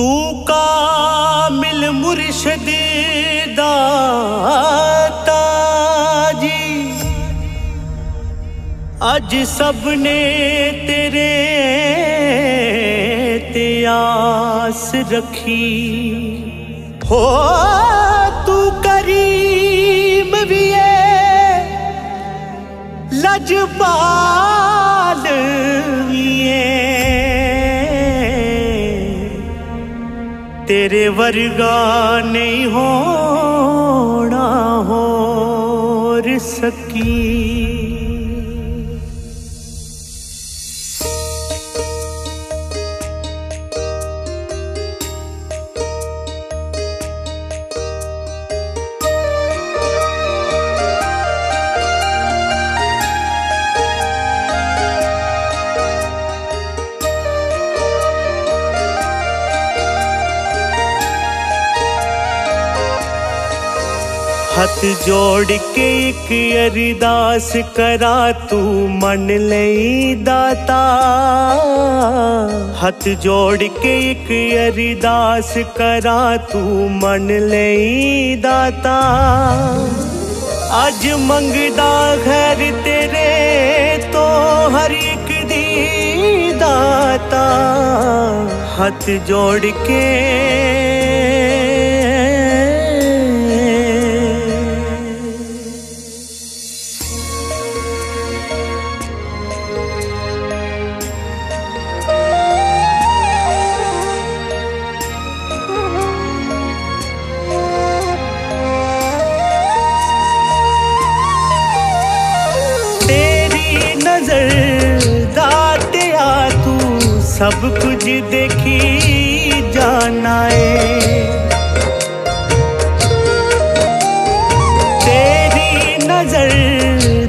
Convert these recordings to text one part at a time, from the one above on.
तू कामिल मुर्शद दाता जी। अज सबने तेरे ते रखी। हो तू करीम भी है, लजपाल तेरे वर्गा नहीं होना हो सकी। ਹੱਥ ਜੋੜ ਕੇ ਇੱਕ ਅਰਦਾਸ ਕਰਾ ਤੂੰ ਮੰਨ ਲਈ ਦਾਤਾ ਹੱਥ ਜੋੜ ਕੇ ਇੱਕ ਅਰਦਾਸ ਕਰਾ ਤੂੰ ਮੰਨ ਲਈ ਦਾਤਾ ਅੱਜ ਮੰਗਦਾ ਖੈਰ ਤੇਰੇ ਤੋਂ ਹਰ ਇੱਕ ਦੀ ਦਾਤਾ ਹੱਥ ਜੋੜ ਕੇ ਸਭ ਕੁਝ ਦੇਖੀ ਜਾਣਾ ਏ। ਤੇਰੀ ਨਜ਼ਰ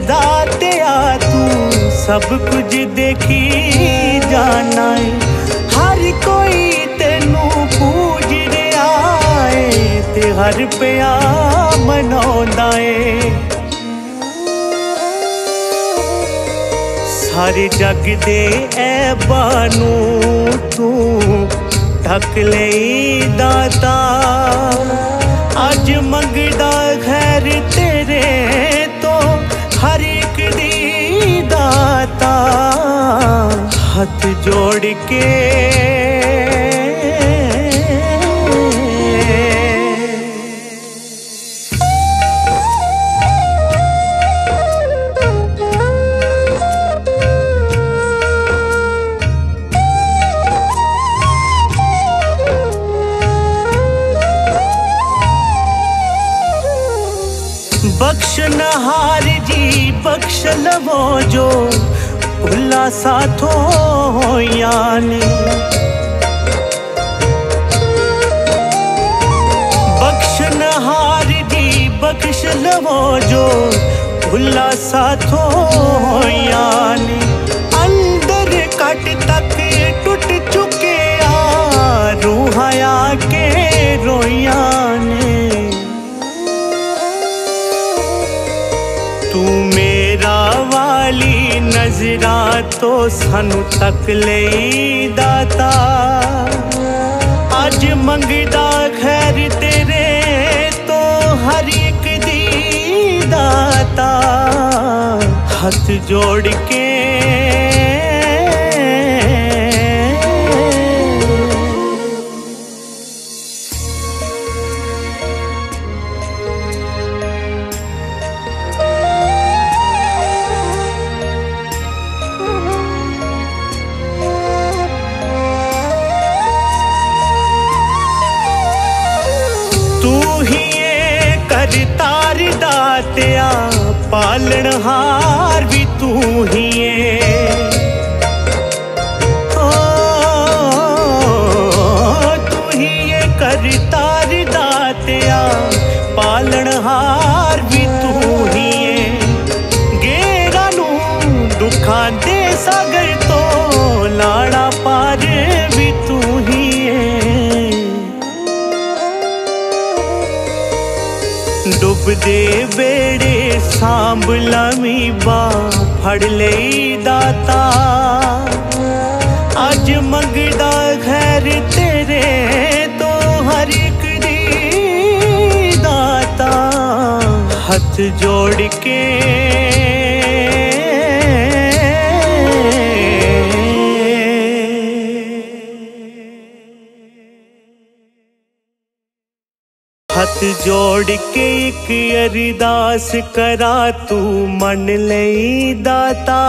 ਦਾਤਿਆ ਤੂੰ ਸਭ ਕੁਝ ਦੇਖੀ ਜਾਣਾ ਏ। ਹਰ ਕੋਈ ਤੈਨੂੰ ਪੂਜ ਰਿਹਾ ਏ ਤੇ ਹਰ ਪਿਆ ਮਨਾਉਂਦਾ ਏ। ਸਾਰੇ ਜੱਗ ਦੇ ਐਬਾਂ ਨੂੰ ਤੂੰ ਢੱਕ ਲਈ ਦਾਤਾ। ਅੱਜ ਮੰਗਦਾ ਖੈਰ ਤੇਰੇ ਤੋਂ ਹਰ ਇੱਕ ਦੀ ਦਾਤਾ। ਹੱਥ ਜੋੜ ਕੇ बख्शनहार जी, बख्श लवो जो भुला साथो यानी। बख्शनहार जी, बख्श लवो जो भुला साथो यानी। अंदर कट तक टूट चुके आ, रूहाया के रोयाने ਤੋਂ ਸਾਨੂੰ ਤੱਕ ਲਈ ਦਾਤਾ ਅੱਜ ਮੰਗਦਾ ਖੈਰ ਤੇਰੇ ਤੋਂ ਹਰ ਇੱਕ ਦੀ ਦਾਤਾ। ਹੱਥ ਜੋੜ ਕੇ ਤੂੰ ਹੀ ਏ ਕਰਤਾਰ ਦਾਤਿਆ ਪਾਲਣਹਾਰ ਵੀ ਤੂੰ ਹੀ ਏ। ਦੇ ਬੇੜੇ ਸਾਂਭ ਲਵੀਂ ਬਾ ਫੜ ਲਈ ਦਾਤਾ। ਅੱਜ ਮੰਗਦਾ ਖੈਰ ਤੇਰੇ ਤੋਂ ਹਰ ਇੱਕ ਦੀ ਦਾਤਾ। ਹੱਥ ਜੋੜ ਕੇ हथ जोड़ के एक अरदास करा तू मन लई दाता।